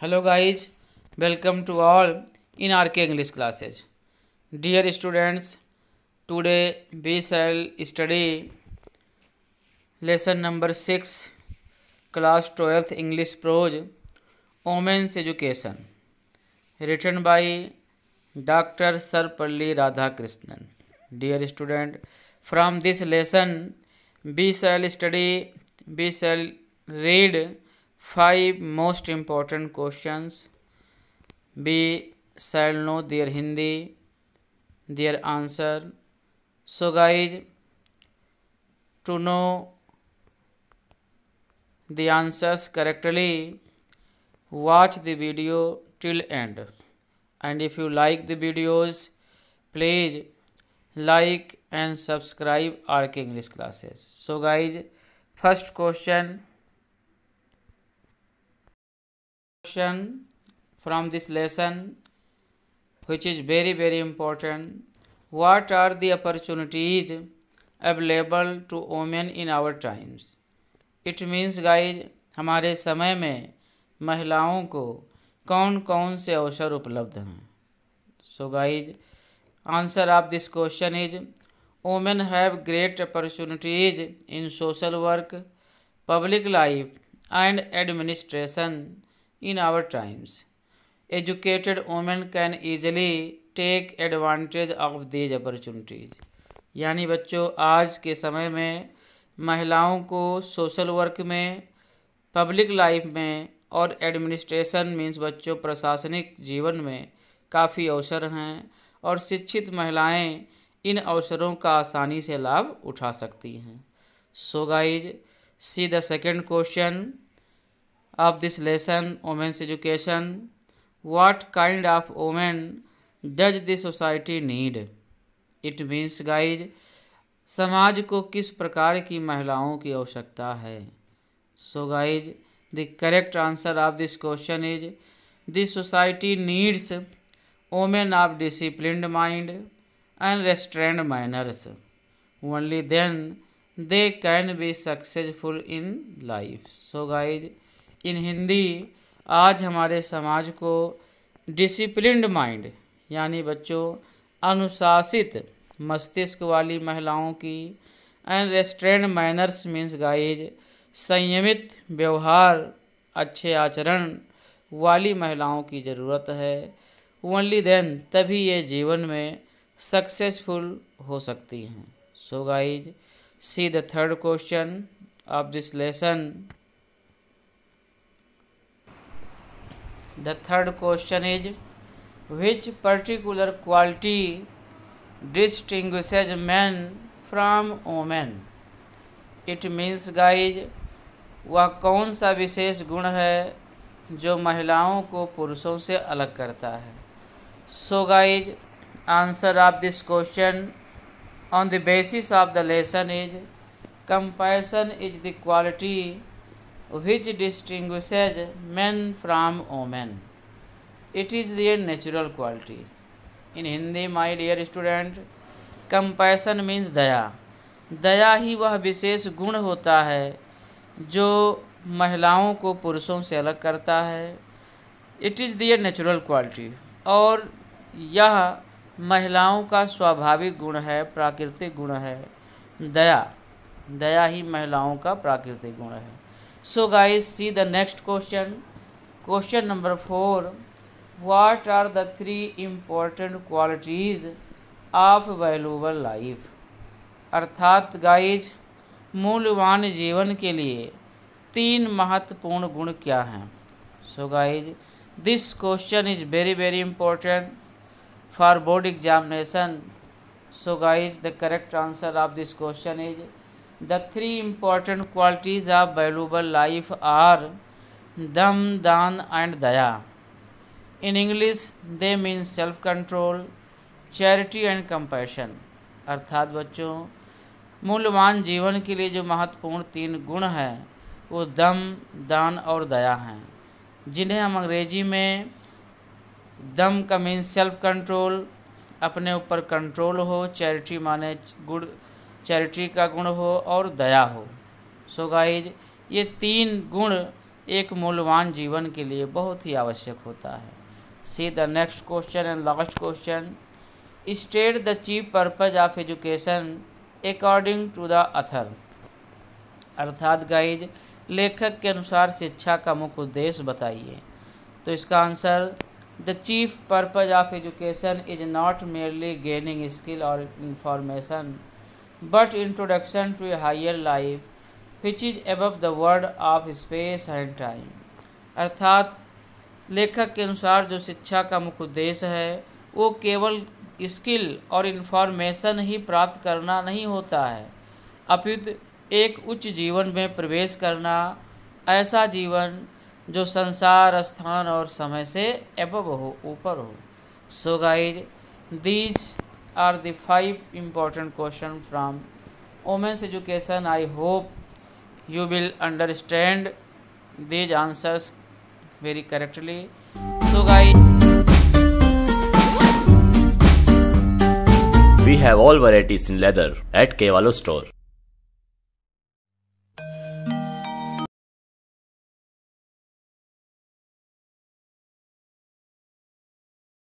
Hello guys, welcome to all in RK English classes. Dear students, today we shall study lesson number 6, class 12th English prose, Women's Education, written by Dr. Sarvapalli Radhakrishnan. Dear student, from this lesson we shall read five most important questions. We shall know their Hindi, their answer. So, guys, to know the answers correctly, watch the video till end. And if you like the videos, please like and subscribe RK English classes. So, guys, first question. question from this lesson which is very very important what are the opportunities available to women in our times it means guys हमारे समय में महिलाओं को कौन कौन से अवसर उपलब्ध हैं so guys answer of this question is women have great opportunities in social work public life and administration in our times. Educated women can easily take advantage of these opportunities. यानी बच्चों आज के समय में महिलाओं को सोशल वर्क में public life में और एडमिनिस्ट्रेशन मीन्स बच्चों प्रशासनिक जीवन में काफ़ी अवसर हैं और शिक्षित महिलाएं इन अवसरों का आसानी से लाभ उठा सकती हैं so guys see the second question of this lesson women's education what kind of women does this society need it means guys समाज को किस प्रकार की महिलाओं की आवश्यकता है so guys the correct answer of this question is this society needs women of discipline mind and restrained manners only then they can be successful in life so guys in Hindi आज हमारे समाज को disciplined mind यानी बच्चों अनुशासित मस्तिष्क वाली महिलाओं की अनरेस्ट्रेंड मैनर्स मीन्स गाइज संयमित व्यवहार अच्छे आचरण वाली महिलाओं की ज़रूरत है ओनली देन तभी ये जीवन में सक्सेसफुल हो सकती हैं so guys see the third question of this lesson the third question is which particular quality distinguishes man from women it means guys वह कौन सा विशेष गुण है जो महिलाओं को पुरुषों से अलग करता है so guys answer of this question on the basis of the lesson is compassion is the quality which distinguishes man from women it is their natural quality in Hindi my dear student compassion means दया दया ही वह विशेष गुण होता है जो महिलाओं को पुरुषों से अलग करता है it is their natural quality और यह महिलाओं का स्वाभाविक गुण है प्राकृतिक गुण है दया दया ही महिलाओं का प्राकृतिक गुण है so guys see the next question question number four what are the three important qualities of valuable life अर्थात गाइज मूल्यवान जीवन के लिए तीन महत्वपूर्ण गुण क्या हैं so guys this question is very very important for board examination so guys the correct answer of this question is the three important qualities of valuable life are दम दान and Daya in English they mean self control charity and compassion अर्थात बच्चों मूल्यवान जीवन के लिए जो महत्वपूर्ण तीन गुण हैं वो दम दान और दया हैं जिन्हें हम अंग्रेजी में दम का मीन्स सेल्फ कंट्रोल अपने ऊपर कंट्रोल हो चैरिटी माने गुड़ चैरिटी का गुण हो और दया हो सो so गाइज ये तीन गुण एक मूल्यवान जीवन के लिए बहुत ही आवश्यक होता है see the next question and last question state the chief purpose of education according to the author अर्थात गाइज लेखक के अनुसार शिक्षा का मुख्य उद्देश्य बताइए तो इसका answer the chief purpose of education is not merely gaining skill or information but introduction to a higher life which is above the world of space and time अर्थात लेखक के अनुसार जो शिक्षा का मुख्य उद्देश्य है वो केवल स्किल और इन्फॉर्मेशन ही प्राप्त करना नहीं होता है अपित एक उच्च जीवन में प्रवेश करना ऐसा जीवन जो संसार स्थान और समय से एबव हो ऊपर हो so guys these are the five important questions from women's education. I hope you will understand these answers very correctly. So, guys, we have all varieties in leather at Kevalo store.